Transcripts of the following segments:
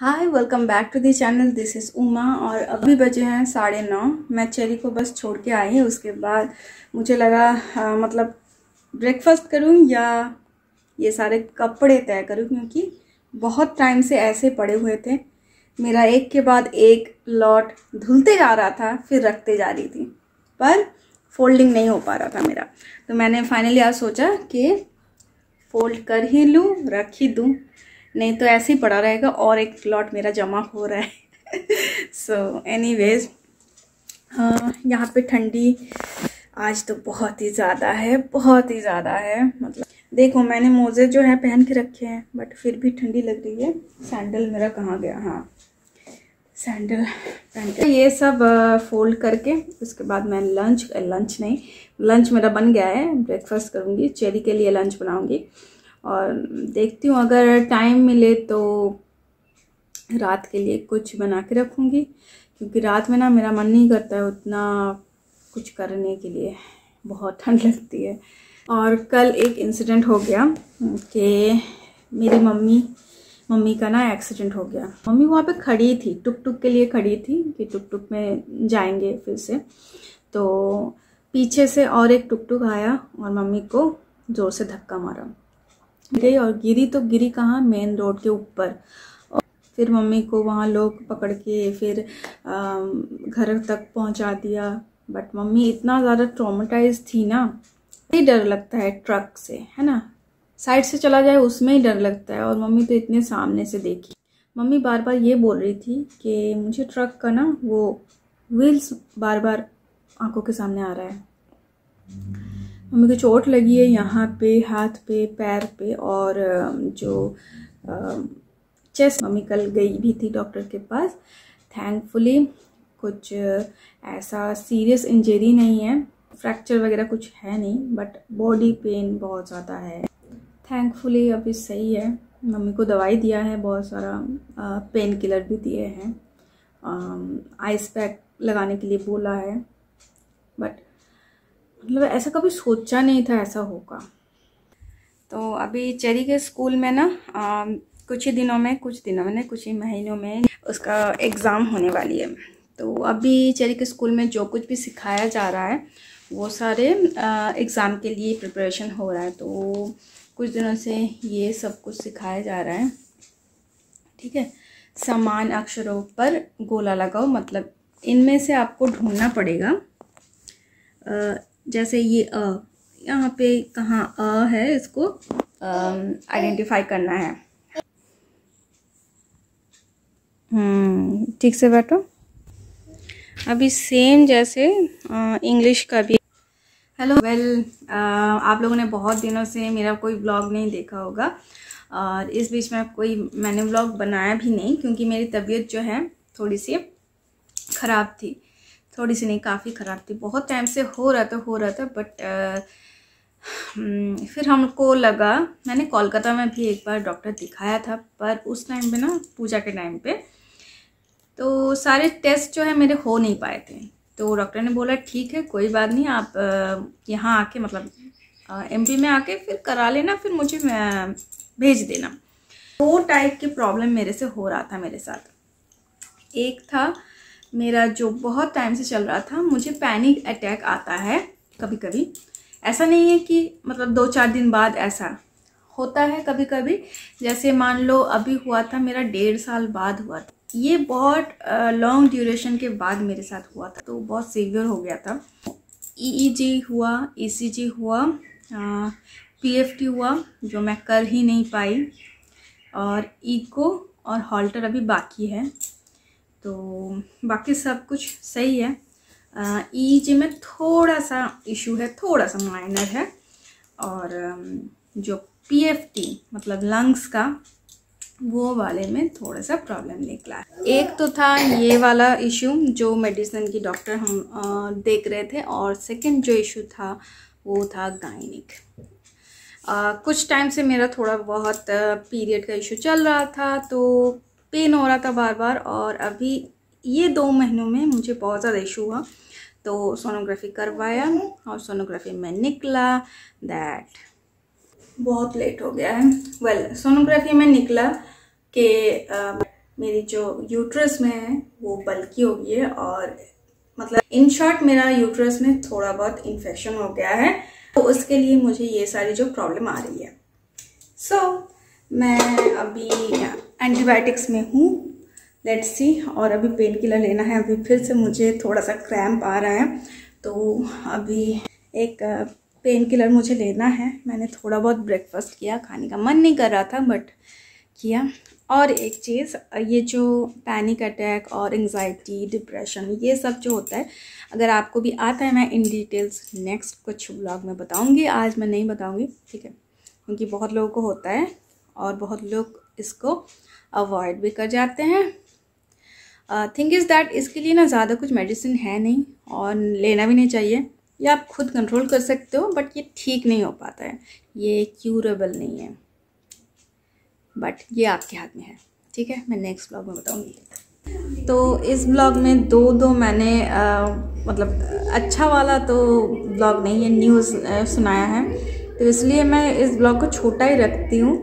Hi welcome back to the channel this is Uma और अभी बजे हैं साढ़े नौ। मैं चेरी को बस छोड़ के आई उसके बाद मुझे लगा आ, मतलब ब्रेकफास्ट करूँ या ये सारे कपड़े तय करूँ क्योंकि बहुत टाइम से ऐसे पड़े हुए थे। मेरा एक के बाद एक लॉट धुलते जा रहा था फिर रखते जा रही थी। पर फोल्डिंग नहीं हो पा रहा था मेरा। तो मैंने फाइनली आज सोचा कि फोल्ड कर ही लूँ रख ही दूँ। नहीं तो ऐसे ही पड़ा रहेगा और एक लॉट मेरा जमा हो रहा है। सो एनी वेज यहाँ पे ठंडी आज तो बहुत ही ज़्यादा है, बहुत ही ज़्यादा है। मतलब देखो, मैंने मोज़े जो है पहन के रखे हैं बट फिर भी ठंडी लग रही है। सैंडल मेरा कहाँ गया? हाँ सैंडल पहन के। ये सब फोल्ड करके, उसके बाद मैं लंच लंच नहीं लंच मेरा बन गया है। ब्रेकफास्ट करूँगी चेरी के लिए लंच बनाऊँगी। और देखती हूँ, अगर टाइम मिले तो रात के लिए कुछ बना के रखूँगी। क्योंकि रात में ना मेरा मन नहीं करता है उतना कुछ करने के लिए। बहुत ठंड लगती है। और कल एक इंसिडेंट हो गया कि मेरी मम्मी मम्मी का ना एक्सीडेंट हो गया। मम्मी वहाँ पे खड़ी थी टुक टुक के लिए खड़ी थी कि टुक टुक में जाएँगे फिर से। तो पीछे से और एक टुक टुक आया और मम्मी को ज़ोर से धक्का मारा। गई और गिरी तो गिरी कहाँ? मेन रोड के ऊपर। और फिर मम्मी को वहाँ लोग पकड़ के फिर घर तक पहुँचा दिया। बट मम्मी इतना ज़्यादा ट्रोमेटाइज थी ना ही डर लगता है ट्रक से, है ना? साइड से चला जाए उसमें ही डर लगता है। और मम्मी तो इतने सामने से देखी। मम्मी बार बार ये बोल रही थी कि मुझे ट्रक का ना वो व्हील्स बार बार आँखों के सामने आ रहा है। मम्मी को चोट लगी है यहाँ पे, हाथ पे, पैर पे और जो चेस्ट मम्मी कल गई भी थी डॉक्टर के पास। थैंकफुली कुछ ऐसा सीरियस इंजरी नहीं है। फ्रैक्चर वगैरह कुछ है नहीं बट बॉडी पेन बहुत ज़्यादा है। थैंकफुली अभी सही है। मम्मी को दवाई दिया है, बहुत सारा पेन किलर भी दिए हैं। आइस पैक लगाने के लिए बोला है। बट मतलब ऐसा कभी सोचा नहीं था ऐसा होगा। तो अभी चेरी के स्कूल में ना आ, कुछ ही दिनों में कुछ दिनों में कुछ ही महीनों में उसका एग्ज़ाम होने वाली है। तो अभी चेरी के स्कूल में जो कुछ भी सिखाया जा रहा है वो सारे एग्ज़ाम के लिए प्रिपरेशन हो रहा है। तो कुछ दिनों से ये सब कुछ सिखाया जा रहा है। ठीक है? समान अक्षरों पर गोला लगाओ मतलब इनमें से आपको ढूंढना पड़ेगा। जैसे ये अ यहाँ पे कहाँ अ है इसको? आइडेंटिफाई करना है। हम्म, ठीक से बैठो। अभी सेम जैसे इंग्लिश का भी। हेलो वेल well, आप लोगों ने बहुत दिनों से मेरा कोई ब्लॉग नहीं देखा होगा। और इस बीच में कोई मैंने ब्लॉग बनाया भी नहीं क्योंकि मेरी तबीयत जो है थोड़ी सी ख़राब थी। थोड़ी सी नहीं काफ़ी ख़राब थी। बहुत टाइम से हो रहा था हो रहा था बट हम्म, फिर हमको लगा मैंने कोलकाता में भी एक बार डॉक्टर दिखाया था पर उस टाइम पे ना पूजा के टाइम पे तो सारे टेस्ट जो है मेरे हो नहीं पाए थे। तो डॉक्टर ने बोला ठीक है कोई बात नहीं आप यहाँ आके मतलब एमपी में आके फिर करा लेना फिर मुझे भेज देना। दो टाइप की प्रॉब्लम मेरे से हो रहा था मेरे साथ। एक था मेरा जो बहुत टाइम से चल रहा था, मुझे पैनिक अटैक आता है कभी कभी ऐसा नहीं है कि मतलब दो चार दिन बाद ऐसा होता है कभी कभी जैसे मान लो अभी हुआ था, मेरा डेढ़ साल बाद हुआ था। ये बहुत लॉन्ग ड्यूरेशन के बाद मेरे साथ हुआ था। तो बहुत सीवियर हो गया था। ईईजी e e हुआ ईसीजी e हुआ पीएफटी हुआ, जो मैं कर ही नहीं पाई। और इको और हॉल्टर अभी बाकी है। तो बाकी सब कुछ सही है। ई जी में थोड़ा सा इशू है थोड़ा सा माइनर है। और जो पी एफ़ टी मतलब लंग्स का, वो वाले में थोड़ा सा प्रॉब्लम निकला एक तो था ये वाला इशू जो मेडिसिन की डॉक्टर हम देख रहे थे और सेकंड जो इशू था, वो था गायनिक कुछ टाइम से मेरा थोड़ा बहुत पीरियड का इशू चल रहा था तो पेन हो रहा था बार बार और अभी ये दो महीनों में मुझे बहुत ज़्यादा इशू हुआ। तो सोनोग्राफी करवाया और सोनोग्राफी में निकला। दैट बहुत लेट हो गया है। वेल well, सोनोग्राफी में निकला कि मेरी जो यूट्रस में है वो बल्कि हो गई है और मतलब इन शॉर्ट मेरा यूट्रस में थोड़ा बहुत इन्फेक्शन हो गया है। तो उसके लिए मुझे ये सारी जो प्रॉब्लम आ रही है। सो so, मैं अभी एंटीबायोटिक्स में हूँ। लेट्स सी और अभी पेन किलर लेना है। अभी फिर से मुझे थोड़ा सा क्रैम्प आ रहा है। तो अभी एक पेन किलर मुझे लेना है। मैंने थोड़ा बहुत ब्रेकफास्ट किया। खाने का मन नहीं कर रहा था बट किया। और एक चीज़, ये जो पैनिक अटैक और एंजाइटी डिप्रेशन ये सब जो होता है, अगर आपको भी आता है, मैं इन डिटेल्स नेक्स्ट कुछ ब्लॉग में बताऊँगी। आज मैं नहीं बताऊँगी, ठीक है? क्योंकि बहुत लोगों को होता है और बहुत लोग इसको अवॉइड भी कर जाते हैं। थिंक इज़ दैट इसके लिए ना ज़्यादा कुछ मेडिसिन है नहीं और लेना भी नहीं चाहिए। या आप खुद कंट्रोल कर सकते हो बट ये ठीक नहीं हो पाता है। ये क्यूरेबल नहीं है। बट ये आपके हाथ में है। ठीक है? मैं नेक्स्ट ब्लॉग में बताऊँगी। तो इस ब्लॉग में दो दो मैंने आ, मतलब अच्छा वाला तो ब्लॉग नहीं है न्यूज़ सुनाया है। तो इसलिए मैं इस ब्लॉग को छोटा ही रखती हूँ।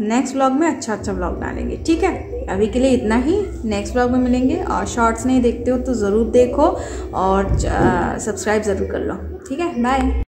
नेक्स्ट व्लॉग में अच्छा अच्छा व्लॉग डालेंगे, ठीक है? अभी के लिए इतना ही। नेक्स्ट व्लॉग में मिलेंगे और शॉर्ट्स नहीं देखते हो तो ज़रूर देखो और सब्सक्राइब ज़रूर कर लो, ठीक है? बाय